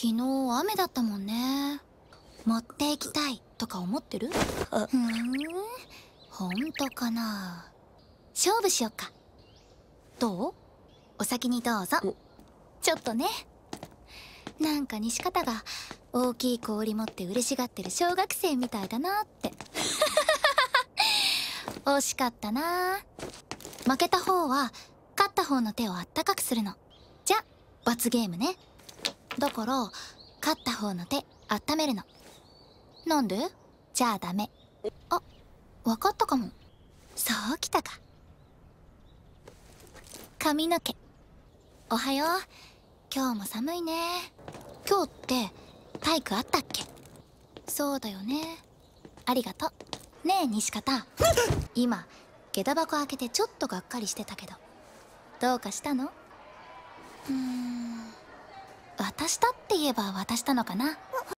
昨日雨だったもんね。持っていきたいとか思ってる？ふーん。本当かな？勝負しよっか。どう？お先にどうぞ。ちょっとね。なんか西方が大きい氷持って嬉しがってる小学生みたいだなって。惜しかったな。負けた方は勝った方の手をあったかくするの。じゃ罰ゲームねだから勝った方の手温めるの。なんで？じゃあダメ。あわかったかも。そうきたか。髪の毛。おはよう。今日も寒いね。今日って体育あったっけ？そうだよね。ありがとう。ねえ西方今下駄箱開けてちょっとがっかりしてたけど。どうかしたの？うーん。渡したって言えば渡したのかな。